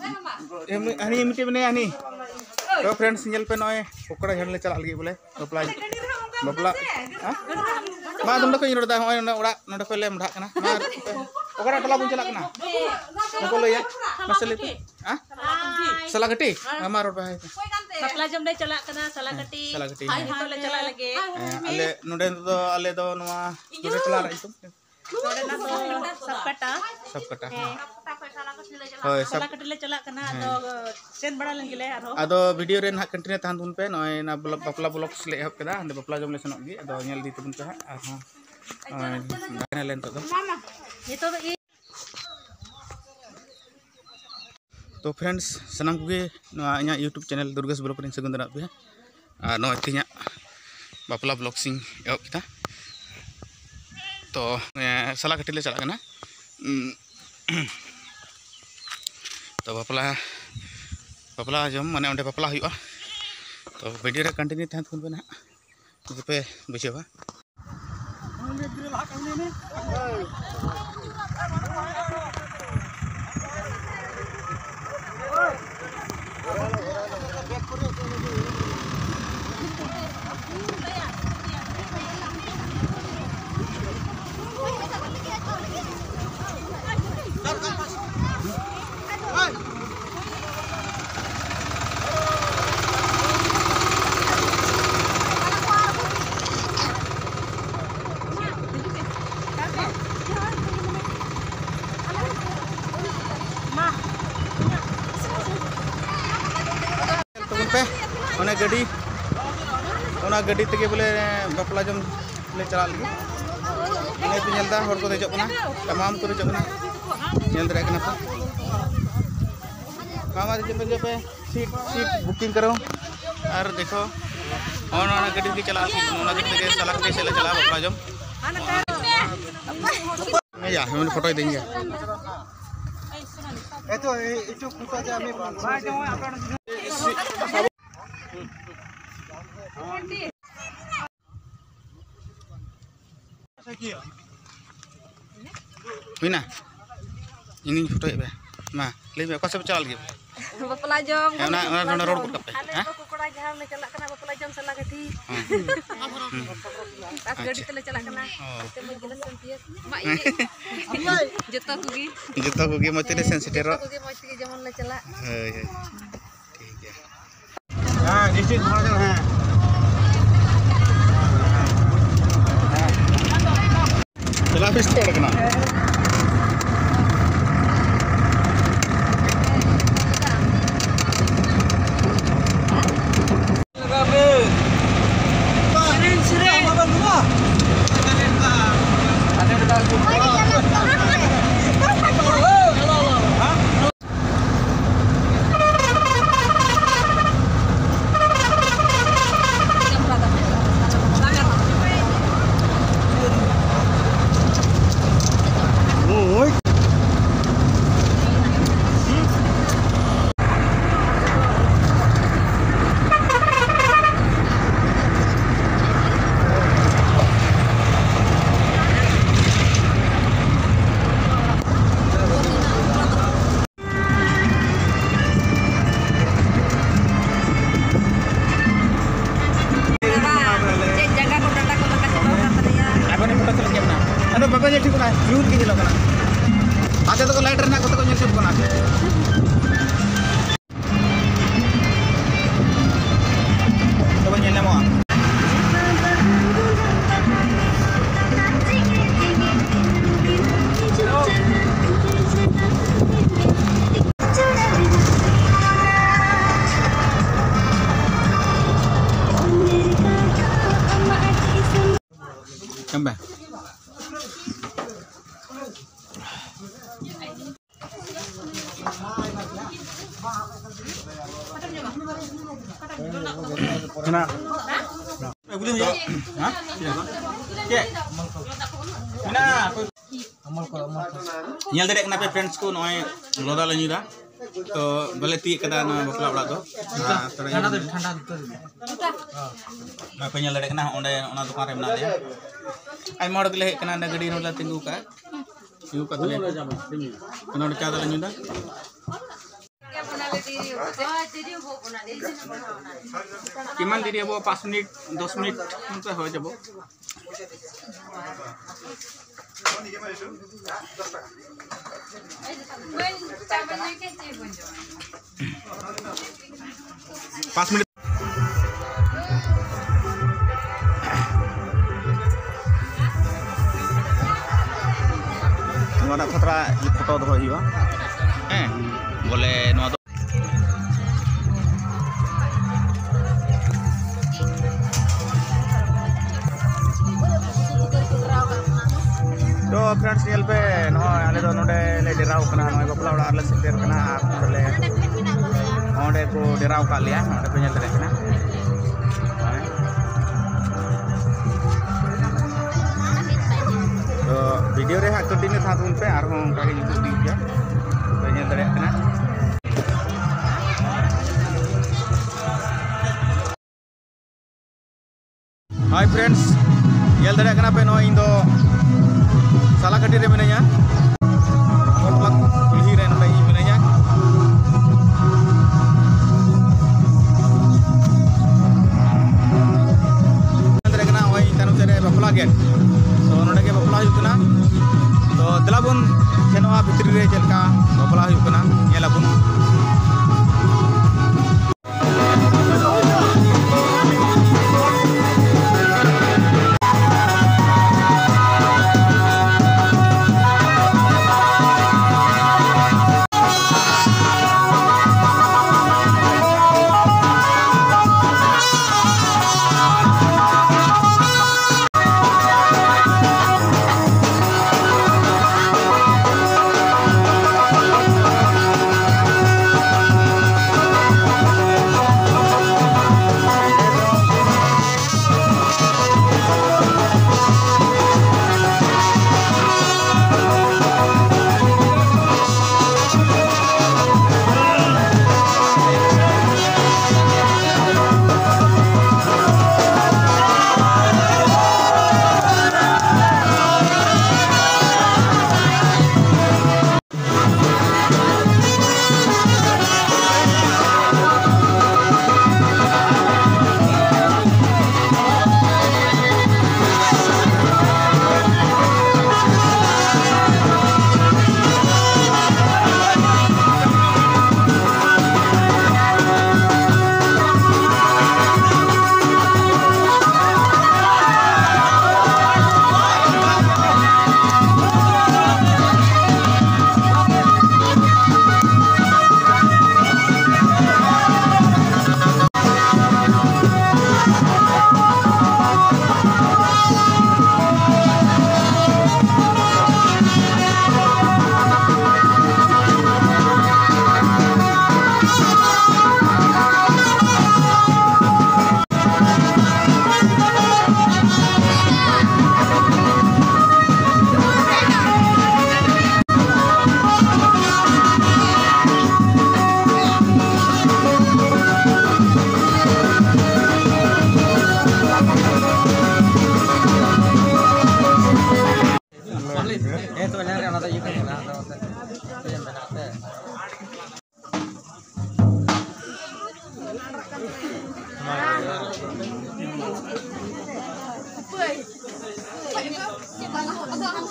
हनी मिट्टी में हनी तो फ्रेंड्स नल पे नॉय पकड़ा हेडले चला लगे बोले तो बपला बपला हाँ? मा तुम को इन रदा होय ओड़ा नडे टला बुन चला कना नको सला हाँ? गटी हमार पे है सला गटी सला गटी चला लगे हाँ, अले तो, तो, चला ᱥᱟᱯᱠᱟᱴᱟ ᱥᱟᱯᱠᱟᱴᱟ ᱦᱳᱭ ᱥᱟᱯᱠᱟᱴᱟ ᱞᱮ ᱪᱟᱞᱟᱜ ᱠᱟᱱᱟ ᱟᱫᱚ ᱥᱮᱱ ᱵᱟᱲᱟ ᱞᱮᱱ ᱜᱮᱞᱮ ᱟᱨᱦᱚᱸ ᱟᱫᱚ ᱵᱷᱤᱰᱤᱭᱳ ᱨᱮ ᱱᱟᱦᱟᱜ ᱠᱚᱱᱴᱤᱱᱤᱭᱩ ᱛᱟᱦᱮᱱ ᱛᱟᱵᱚᱱ ᱯᱮ ᱱᱚᱜᱼᱚᱭ ᱚᱱᱟ ᱵᱞᱚᱜ ᱵᱟᱯᱞᱟ ᱵᱞᱚᱜ ᱞᱮ ᱮᱦᱚᱵ ᱠᱮᱫᱟ ᱦᱟᱸᱰᱮ ᱵᱟᱯᱞᱟ ᱡᱚᱢ ᱞᱮ ᱥᱮᱱᱚᱜ ᱜᱮ ᱟᱫᱚ ᱧᱮᱞ ᱤᱫᱤ ᱛᱟᱵᱚᱱ ᱯᱮ ᱦᱟᱸᱜ ᱟᱨᱦᱚᱸ ᱱᱚᱜᱼᱚᱭ ᱞᱮ ᱱᱤᱛᱚᱜ ᱫᱚ ᱱᱤᱛᱚᱜ ᱫᱚ ᱛᱚ ᱯᱷᱨᱮᱱᱰᱥ ᱥᱟᱱᱟᱢ ᱠᱚᱜᱮ ᱱᱚᱣᱟ ᱤᱧᱟᱹᱜ ᱤᱭᱩᱴᱩᱵᱽ ᱪᱮᱱᱮᱞ ᱫᱩᱨᱜᱮᱥ ᱵᱞᱚᱜ ᱨᱮᱧ ᱥᱟᱹᱜᱩᱱ ᱫᱟᱨᱟᱜ ᱯᱮ ᱟᱨ ᱱᱚᱜᱼᱚᱭ ᱛᱮᱦᱮᱧᱟᱜ ᱵᱟᱯᱞᱟ ᱵᱞᱚᱜ ᱥᱤᱧ ᱮᱦᱚᱵ ᱠᱮᱫᱟ ᱛᱚ ᱥᱟᱞᱟ ᱠᱟᱹᱴᱤᱞᱮ ᱪᱟᱞᱟᱜ ᱠᱟᱱᱟ ᱛᱚ ᱵᱟᱯᱞᱟ ᱵᱟᱯᱞᱟ ᱡᱚᱢ ᱢᱟᱱᱮ ᱚᱸᱰᱮ ᱵᱟᱯᱞᱟ ᱦᱩᱭᱩᱜᱼᱟ ᱛᱚ ᱵᱷᱤᱰᱤᱭᱳ ᱨᱮ ᱠᱚᱱᱴᱤᱱᱤᱭᱩ ᱛᱟᱦᱮᱱ ᱛᱟᱵᱚᱱ ᱯᱮ ᱱᱟᱦᱟᱜ ᱡᱚᱛᱚ ᱯᱮ ᱵᱩᱡᱷᱟᱹᱣᱟ ᱜᱟᱹᱰᱤ ᱚᱱᱟ ᱜᱟᱹᱰᱤ ᱛᱮᱜᱮ ᱵᱚᱞᱮ ᱵᱟᱯᱞᱟ ᱡᱚᱢ ᱞᱮ ᱪᱟᱞᱟᱜ ᱞᱟᱹᱜᱤᱫ ᱚᱱᱟ ᱯᱮ ᱧᱮᱞ ᱫᱟ ᱦᱚᱲ ᱠᱚ ᱫᱮᱡᱚᱜ ᱠᱟᱱᱟ ᱛᱟᱢᱟᱢ ᱠᱚ ᱫᱮᱡᱚᱜ ᱠᱟᱱᱟ ᱧᱮᱞ ᱫᱟᱲᱮᱭᱟᱜ ᱠᱟᱱᱟ ᱯᱮ ᱢᱟᱢᱟ ᱫᱮᱡᱚᱜ ᱯᱮ ᱯᱮ सीट सीट बुकिंग करो और देखो और ना गड्डी के चला ना गड्डी के चला के चला चला बापा जम मैं या हमें फोटो देंगे ए तो इटू फोटो जा मैं Mina, ini foto ya, ma, lihat kok sih pecal gitu? Bapak jom. Ya, na, na, na, Hah? bapak hmm. hmm. oh. Kita mau jelas sensitif. Mak hmm. jatuh kugi. Jatuh kugi mau tidak sensitif. Jatuh kugi mau tidak jaman lah हाँ district model चला फिर तोड़ Kena. Belum nah, ah. nah, ya? Hah? Cek. Kena. Amal ko amal ko. Nyel derek kenapa friends ko noy loda lanyu da. To bale ti kada na bakla bala to. Ha, tada yana to thanda to. Na pe nyel derek na onde ona dukan re mena de. Ai mod gele kana na gadi no la tingu ka. Tingu ka dole. Kana kada lanyu da. কিমান দেৰি হ'ব পাঁচ মিনিট দহ মিনিট হৈ যাব পাঁচ মিনিট ᱱᱚᱣᱟ ᱠᱷᱚᱛᱨᱟ ᱯᱷᱚᱴᱚ ᱫᱚᱦᱚᱭ ᱦᱩᱭᱩᱜᱼᱟ ᱦᱮᱸ ᱵᱚᱞᱮ ᱱᱚᱣᱟ Ya, eh, ya. Hai punya video satu dia Hi friends, yel tadi kenapa ini? do salah kedirinya?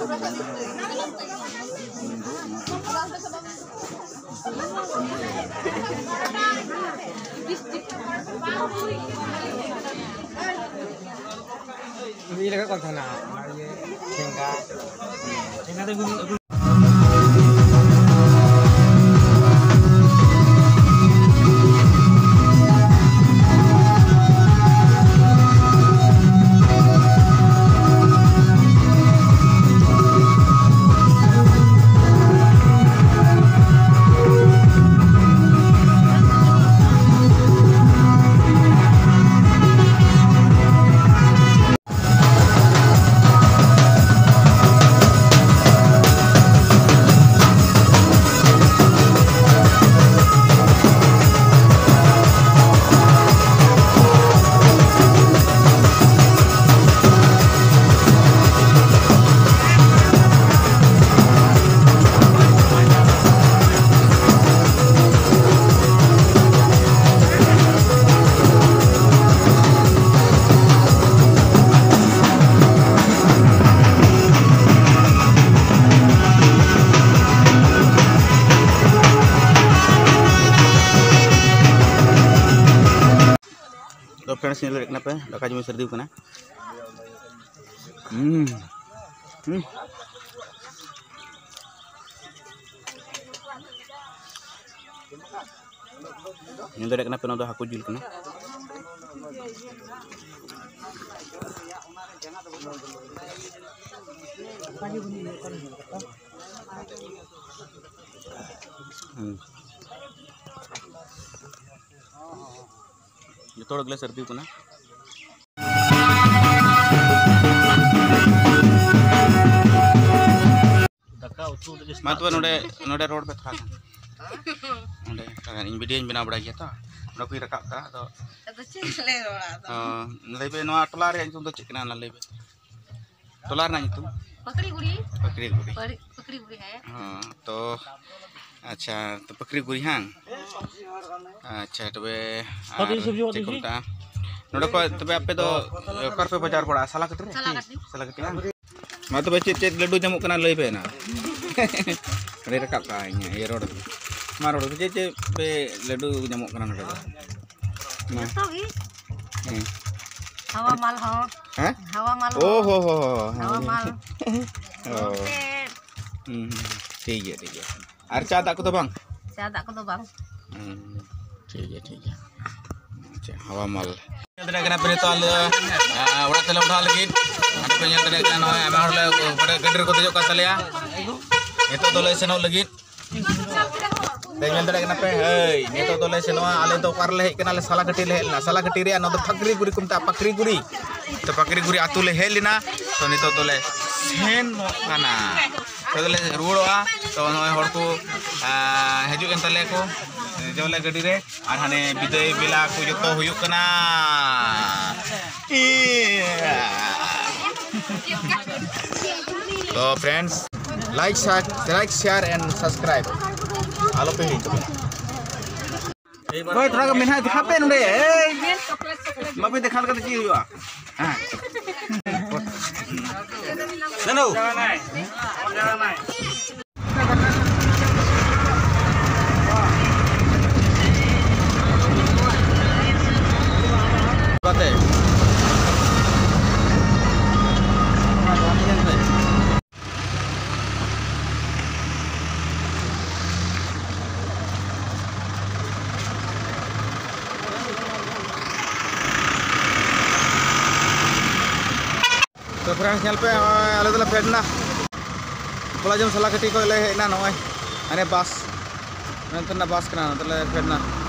ये लगा कौन था ना ये ठेंगा ठेंगा तो internasional rek napa eh? dak kaju mesir diu kana eh? hmm hmm Ini udah napa nodo aku jul kana Hmm. ᱡᱚᱛᱚ ᱥᱟᱹᱨᱫᱤ ᱠᱟᱱᱟ ᱫᱟᱠᱟ ᱩᱛᱩ ᱢᱟ ᱛᱚᱵᱮ ᱱᱚᱰᱮ ᱱᱚᱰᱮ ᱨᱚᱲ ᱯᱮ ᱛᱷᱚᱲᱟ ᱱᱚᱰᱮ ᱤᱧ ᱵᱷᱤᱰᱤᱭᱳᱧ ᱵᱮᱱᱟᱣ ᱵᱟᱲᱟᱭ ᱜᱮᱭᱟ ᱛᱚ ᱱᱚᱰᱮ ᱠᱚᱧ ᱨᱟᱠᱟᱵ ᱠᱟᱜᱼᱟ ᱟᱫᱚ ᱞᱟᱹᱭ ᱯᱮ ᱱᱚᱣᱟ ᱴᱚᱞᱟ ᱨᱮᱭᱟᱜ ᱧᱩᱛᱩᱢ ᱫᱚ ᱪᱮᱫ ᱠᱟᱱᱟ ᱚᱱᱟ ᱞᱟᱹᱭ ᱯᱮ ᱴᱚᱞᱟ ᱨᱮᱱᱟᱜ ᱧᱩᱛᱩᱢ ᱯᱟᱠᱲᱤᱜᱩᱲᱤ ᱯᱟᱠᱲᱤᱜᱩᱲᱤ ᱯᱟᱠᱲᱤᱜᱩᱲᱤ ᱦᱮᱸ ᱛᱚ ᱟᱪᱪᱷᱟ ᱛᱚ ᱯᱟᱠᱨᱤ ᱜᱩᱨᱤ ᱦᱟᱝ ᱟᱪᱪᱷᱟ ᱛᱚᱵᱮ ᱪᱮᱫ ᱠᱚ ᱢᱮᱛᱟᱜᱼᱟ ᱱᱚᱰᱮ ᱠᱷᱚᱡ ᱛᱚᱵᱮ ᱟᱯᱮ ᱫᱚ ᱚᱠᱟᱨᱯᱮ ᱵᱟᱡᱟᱨ ᱯᱟᱲᱟᱜᱼᱟ ᱥᱟᱞᱟᱠᱟᱹᱴᱤ ᱨᱮ ᱥᱟᱞᱟᱠᱟᱹᱴᱤ ᱵᱟᱝ ᱢᱟ ᱛᱚᱵᱮ ᱪᱮᱫ ᱪᱮᱫ ᱞᱟᱹᱰᱩ ᱧᱟᱢᱚᱜ ᱠᱟᱱᱟ ᱞᱟᱹᱭ ᱯᱮ ᱱᱟ ᱚᱸᱰᱮ ᱨᱟᱠᱟᱵ ᱠᱟᱜᱼᱟ ᱤᱧ ᱤᱭᱟᱹ ᱨᱚᱲ ᱢᱟ ᱨᱚᱲ ᱯᱮ ᱪᱮᱫ ᱪᱮᱫ ᱯᱮ ᱞᱟᱹᱰᱩ ᱧᱟᱢᱚᱜ ᱠᱟᱱᱟ ᱱᱚᱰᱮ ᱫᱚ ᱢᱟ ᱦᱮᱸ हवा माल हो हैं हवा माल ओ हो हो हवा माल ओ Tiga, tiga. Arca tak kutu bang? Saya tak kutu bang. Hmm. Tiga, tiga. Hawa mal. Tidak kena pilih tol. Orang telah udah lagi. Ada punya tidak kena noy. Emang harus lagi pada gender kutu jauh kasal ya. Itu tulis seno lagi. Tengah tidak kena pe. Hei, ini tu tulis seno. Alin tu ah. kena le salah ketir leh. Nah salah ketir ya. Nada pakri guri kumta pakri guri. Tepakri guri atuh leh lina. So ni tu tulis seno kana. Nah. सदले रुड़ा तो को हजुन तले को जोले गए हाने बिदय बेला को जो तो friends like like share and subscribe आलो पे हेलो थोड़ा मेहनत दिखा पे नुडे मैं देखा चीज़ Nanu. Jalan naik. Jalan naik. Bate. Friends help आले दले फेडना कोलाजम सलाकटी को ले हेना नय अने बस नंतर ना बस करना तले फेडना